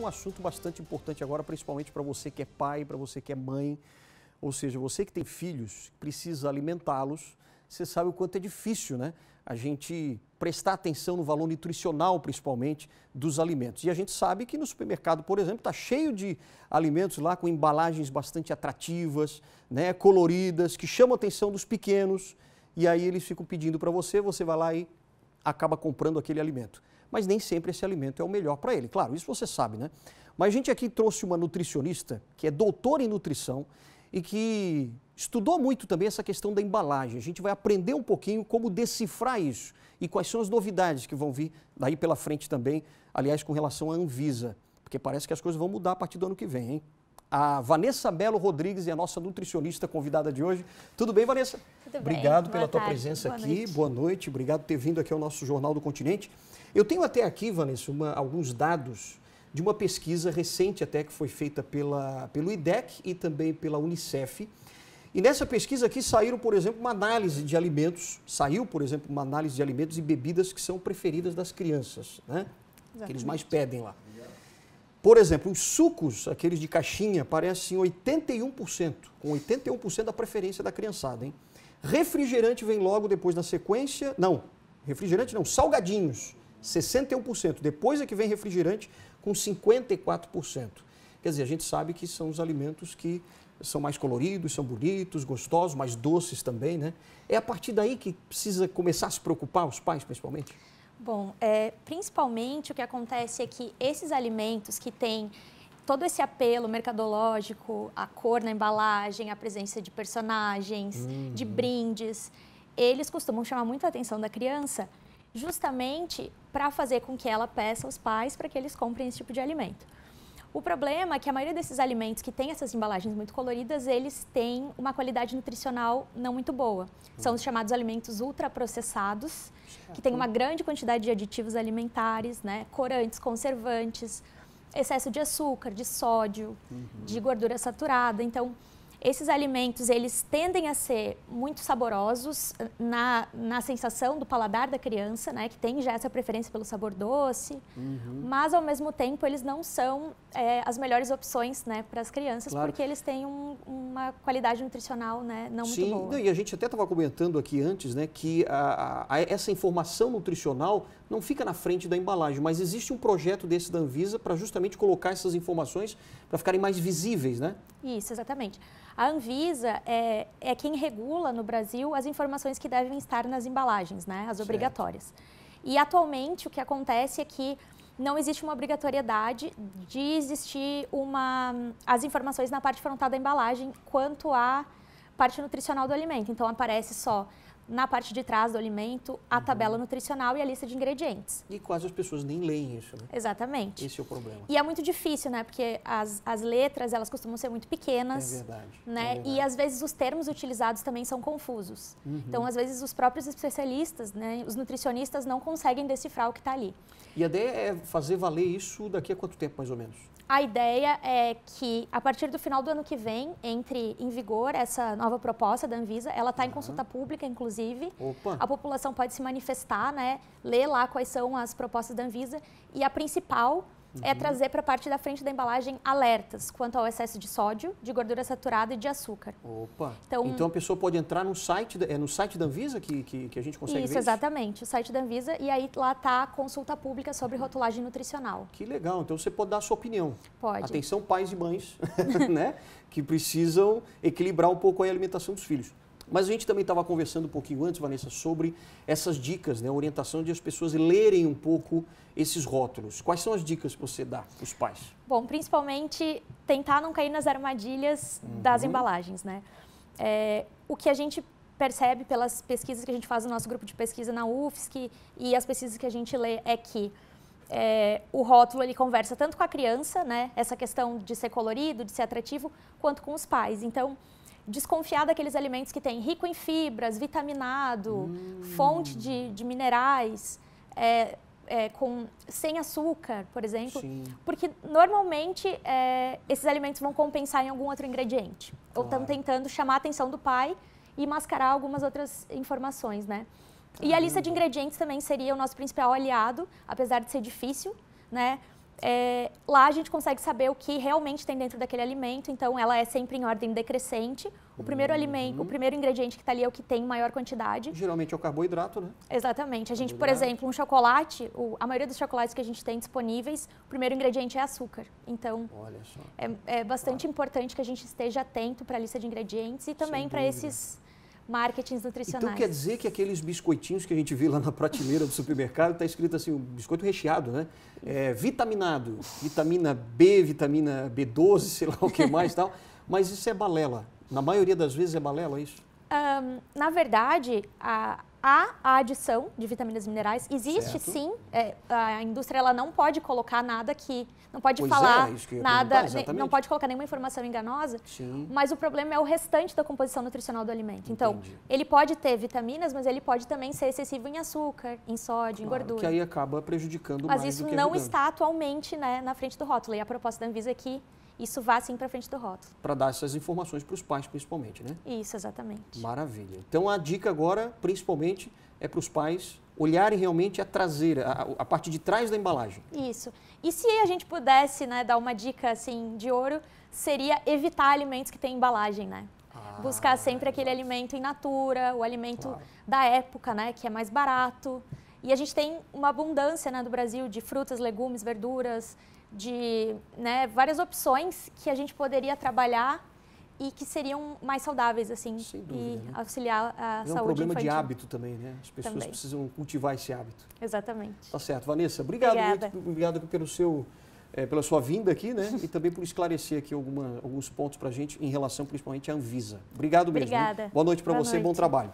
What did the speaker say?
um assunto bastante importante agora, principalmente para você que é pai, para você que é mãe, ou seja, você que tem filhos, precisa alimentá-los. Você sabe o quanto é difícil, né? A gente prestar atenção no valor nutricional, principalmente, dos alimentos. E a gente sabe que no supermercado, por exemplo, está cheio de alimentos lá com embalagens bastante atrativas, né, coloridas, que chamam a atenção dos pequenos. E aí eles ficam pedindo para você, você vai lá e acaba comprando aquele alimento. Mas nem sempre esse alimento é o melhor para ele. Claro, isso você sabe, né? Mas a gente aqui trouxe uma nutricionista que é doutora em nutrição e que estudou muito também essa questão da embalagem. A gente vai aprender um pouquinho como decifrar isso e quais são as novidades que vão vir daí pela frente também, aliás, com relação à Anvisa, porque parece que as coisas vão mudar a partir do ano que vem, hein? A Vanessa Belo Rodrigues é a nossa nutricionista convidada de hoje. Tudo bem, Vanessa? Tudo bem. Obrigado Boa pela tua tarde. presença Boa aqui. noite. Boa noite. Obrigado por ter vindo aqui ao nosso Jornal do Continente. Eu tenho até aqui, Vanessa, uma- alguns dados de uma pesquisa recente até que foi feita pela, pelo IDEC e também pela Unicef. E nessa pesquisa aqui saíram, por exemplo, uma análise de alimentos, saiu, por exemplo, uma análise de alimentos e bebidas que são preferidas das crianças, né? Que eles mais pedem lá. Por exemplo, os sucos, aqueles de caixinha, parecem 81%, com 81% da preferência da criançada, hein? Refrigerante vem logo depois na sequência. Não, refrigerante não, salgadinhos, 61%. Depois é que vem refrigerante, com 54%. Quer dizer, a gente sabe que são os alimentos que são mais coloridos, são bonitos, gostosos, mais doces também, né? É a partir daí que precisa começar a se preocupar, os pais principalmente? Bom, é, principalmente o que acontece é que esses alimentos que têm todo esse apelo mercadológico, a cor na embalagem, a presença de personagens, de brindes, eles costumam chamar muita atenção da criança, justamente para fazer com que ela peça aos pais para que eles comprem esse tipo de alimento. O problema é que a maioria desses alimentos que têm essas embalagens muito coloridas, eles têm uma qualidade nutricional não muito boa. São os chamados alimentos ultraprocessados, que têm uma grande quantidade de aditivos alimentares, né, corantes, conservantes, excesso de açúcar, de sódio, de gordura saturada. Então, esses alimentos, eles tendem a ser muito saborosos na, na sensação do paladar da criança, né, que tem já essa preferência pelo sabor doce, mas ao mesmo tempo eles não são é, as melhores opções, né, para as crianças, Claro. porque eles têm um- uma qualidade nutricional, né, não Sim, muito boa. não, e a gente até estava comentando aqui antes, né, que a- a- essa informação nutricional não fica na frente da embalagem, mas existe um projeto desse da Anvisa para justamente colocar essas informações para ficarem mais visíveis, né? Isso, exatamente. A Anvisa é, é quem regula no Brasil as informações que devem estar nas embalagens, né? As Certo. obrigatórias. E atualmente o que acontece é que não existe uma obrigatoriedade de existir uma, as informações na parte frontal da embalagem quanto à parte nutricional do alimento. Então aparece só na parte de trás do alimento a tabela nutricional e a lista de ingredientes. E quase as pessoas nem leem isso, né? Exatamente. Esse é o problema. E é muito difícil, né? Porque as, as letras, elas costumam ser muito É pequenas verdade. é né? verdade. e às vezes os termos utilizados também são confusos. Uhum. Então, às vezes os próprios especialistas, né, os nutricionistas não conseguem decifrar o que está ali. E a ideia é fazer valer isso daqui a quanto tempo, mais ou menos? A ideia é que a partir do final do ano que vem entre em vigor essa nova proposta da Anvisa. Ela está em consulta pública, inclusive. Opa! A população pode se manifestar, né? Ler lá quais são as propostas da Anvisa. E a principal é trazer para a parte da frente da embalagem alertas quanto ao excesso de sódio, de gordura saturada e de açúcar. Opa! Então- Então, a pessoa pode entrar no site, é no site da Anvisa que, que, que a gente consegue Isso, ver exatamente. O site da Anvisa. E aí lá está a consulta pública sobre rotulagem nutricional. Que legal, então você pode dar a sua opinião. Pode. Atenção pais e mães, né? Que precisam equilibrar um pouco a alimentação dos filhos. Mas a gente também estava conversando um pouquinho antes, Vanessa, sobre essas dicas, né? Orientação de as pessoas lerem um pouco esses rótulos. Quais são as dicas que você dá para os pais? Bom, principalmente tentar não cair nas armadilhas Uhum. das embalagens, né? É, o que a gente percebe pelas pesquisas que a gente faz no nosso grupo de pesquisa na UFSC e as pesquisas que a gente lê é que é, o rótulo ele conversa tanto com a criança, né? Essa questão de ser colorido, de ser atrativo, quanto com os pais. Então, desconfiar daqueles alimentos que têm rico em fibras, vitaminado, Hum. fonte de, de minerais, é, é, com, sem açúcar, por exemplo. Sim. Porque normalmente é, esses alimentos vão compensar em algum outro ingrediente. Ou estão Claro. tentando chamar a atenção do pai e mascarar algumas outras informações, né? E a lista de ingredientes também seria o nosso principal aliado, apesar de ser difícil, né? É, lá a gente consegue saber o que realmente tem dentro daquele alimento, então ela é sempre em ordem decrescente. O primeiro alimento, o Uhum. primeiro ingrediente que está ali é o que tem maior quantidade. Geralmente é o carboidrato, né? Exatamente. A gente, por exemplo, um chocolate, o- a maioria dos chocolates que a gente tem disponíveis, o primeiro ingrediente é açúcar. Então, é, é bastante importante que a gente esteja atento para a lista de ingredientes e também para esses marketings nutricionais. Então quer dizer que aqueles biscoitinhos que a gente vê lá na prateleira do supermercado, está escrito assim, um biscoito recheado, né? É, vitaminado, vitamina B, vitamina B12, sei lá o que mais e tal. Mas isso é balela. Na maioria das vezes é balela, é isso? Ahn, na verdade, a, há a adição de vitaminas e minerais. Existe Certo. sim. é, a indústria ela não pode colocar nada que. Não pode Pois é, falar isso ia nada. Não pode colocar nenhuma informação enganosa. Sim. Mas o problema é o restante da composição nutricional do alimento. Então, Entendi. ele pode ter vitaminas, mas ele pode também ser excessivo em açúcar, em sódio, em Claro, gordura. Que aí acaba prejudicando Mas mais isso do que não ajudando. está atualmente né, na frente do rótulo. E a proposta da Anvisa é que isso vá sim para frente do rótulo. Para dar essas informações para os pais, principalmente, né? Isso, exatamente. Maravilha. Então a dica agora, principalmente, é para os pais olharem realmente a traseira, a, a parte de trás da embalagem. Isso. E se a gente pudesse né, dar uma dica assim de ouro, seria evitar alimentos que têm embalagem, né? Buscar sempre aquele alimento in natura, o alimento Claro. da época, né, que é mais barato. E a gente tem uma abundância né, do Brasil de frutas, legumes, verduras, de né, várias opções que a gente poderia trabalhar e que seriam mais saudáveis assim dúvida, e né? auxiliar a É um saúde problema infantil. de hábito também, né? As pessoas Também. precisam cultivar esse hábito. Exatamente. Tá certo. Vanessa, obrigado Obrigada. muito, obrigado pelo seu, eh, pela sua vinda aqui, né? E também por esclarecer aqui alguma, alguns pontos para a gente em relação principalmente à Anvisa. Obrigado mesmo. hein? Obrigada. Boa noite para você, bom noite. trabalho.